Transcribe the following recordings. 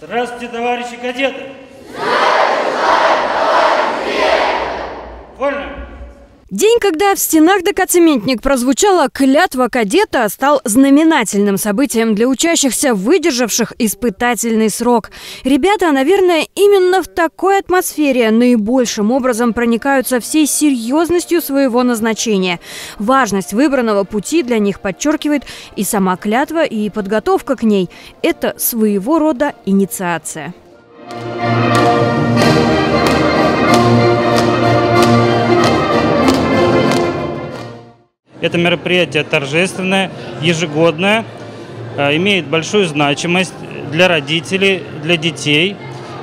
Здравствуйте, товарищи кадеты! Вольно! День, когда в стенах ДК прозвучала клятва кадета, стал знаменательным событием для учащихся, выдержавших испытательный срок. Ребята, наверное, именно в такой атмосфере наибольшим образом проникаются всей серьезностью своего назначения. Важность выбранного пути для них подчеркивает и сама клятва, и подготовка к ней. Это своего рода инициация. Это мероприятие торжественное, ежегодное, э, имеет большую значимость для родителей, для детей.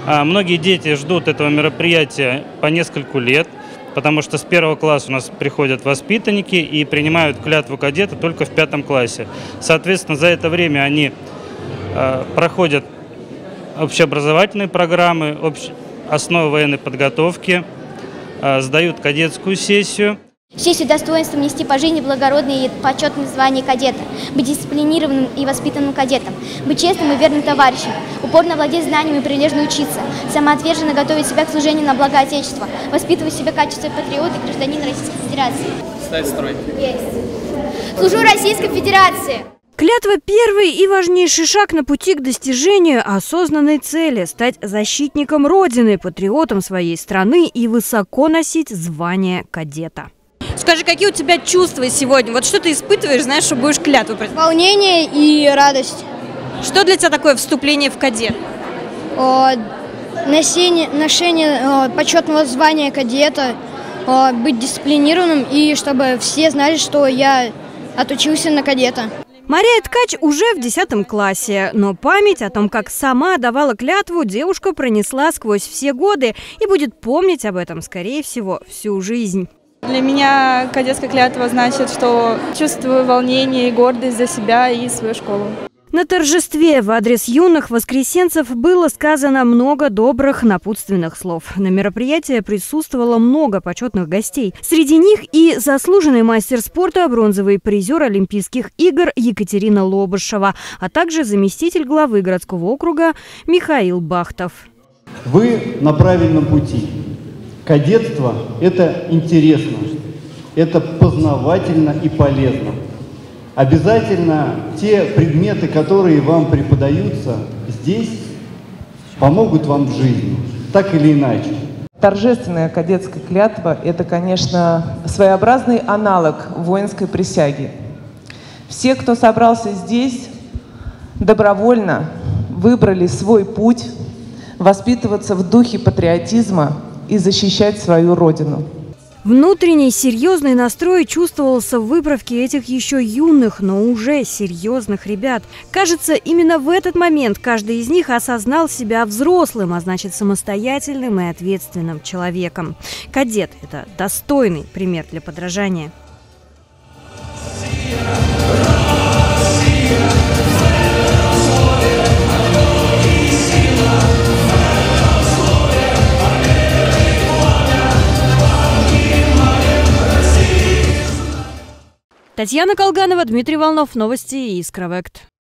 А, многие дети ждут этого мероприятия по нескольку лет, потому что с первого класса у нас приходят воспитанники и принимают клятву кадета только в пятом классе. Соответственно, за это время они э, проходят общеобразовательные программы, основы военной подготовки, э, сдают кадетскую сессию. С честью и достоинством нести по жизни благородные и почетные звания кадета, быть дисциплинированным и воспитанным кадетом, быть честным и верным товарищем, упорно владеть знаниями и прилежно учиться, самоотверженно готовить себя к служению на благо Отечества, воспитывать в себе качество патриота и гражданина Российской Федерации. Стать строй. Есть. Служу Российской Федерации. Клятва – первый и важнейший шаг на пути к достижению осознанной цели – стать защитником Родины, патриотом своей страны и высоко носить звание кадета. Скажи, какие у тебя чувства сегодня? Вот что ты испытываешь, знаешь, что будешь клятву брать? Волнение и радость. Что для тебя такое вступление в кадет? О, носение, ношение о, почетного звания кадета, о, быть дисциплинированным и чтобы все знали, что я отучился на кадета. Мария Ткач уже в 10 классе, но память о том, как сама давала клятву, девушка пронесла сквозь все годы и будет помнить об этом, скорее всего, всю жизнь. Для меня кадетская клятва значит, что чувствую волнение и гордость за себя и свою школу. На торжестве в адрес юных воскресенцев было сказано много добрых напутственных слов. На мероприятии присутствовало много почетных гостей. Среди них и заслуженный мастер спорта, бронзовый призер Олимпийских игр Екатерина Лобышева, а также заместитель главы городского округа Михаил Бахтов. Вы на правильном пути. Кадетство – это интересно, это познавательно и полезно. Обязательно те предметы, которые вам преподаются здесь, помогут вам в жизни, так или иначе. Торжественная кадетская клятва – это, конечно, своеобразный аналог воинской присяги. Все, кто собрался здесь, добровольно выбрали свой путь воспитываться в духе патриотизма и защищать свою родину. Внутренний серьезный настрой чувствовался в выправке этих еще юных, но уже серьезных ребят. Кажется, именно в этот момент каждый из них осознал себя взрослым, а значит самостоятельным и ответственным человеком. Кадет – это достойный пример для подражания. Татьяна Колганова, Дмитрий Волнов. Новости Искровект.